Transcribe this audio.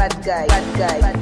bad guy, bad guy, bad guy.